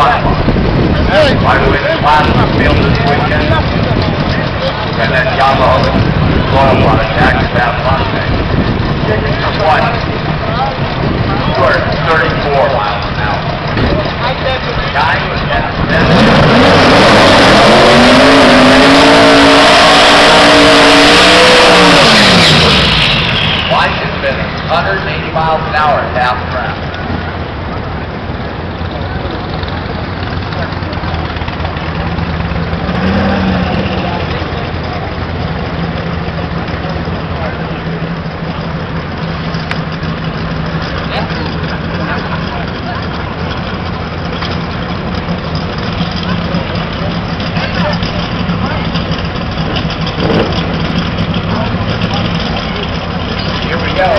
By the way, the class field this weekend. Got that Yamaha soil on it, Acrobat Mustang. One. 234 miles an hour. Guy was gas. Life 180 miles an hour half around. Go.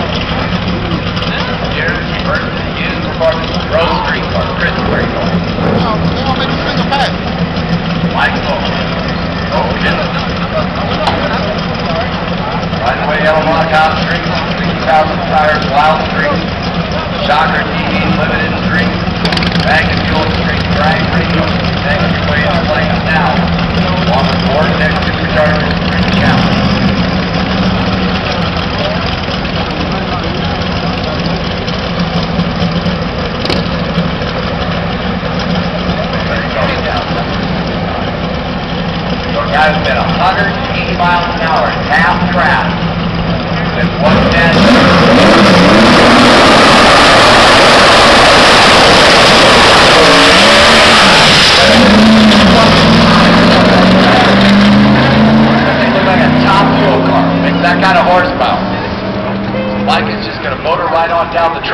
Here's the first used for Rose Street or Chris Street. Mike Full. Yeah. Right away, Yellow Rock Street, 60,000 tires, Wild Street, Shocker TV Limited Street, and Fuel Street, Drag Radial, Has been 180 miles an hour, half trapped, with one dead. that kind of horsepower. Mike is just going to motor right on down the track.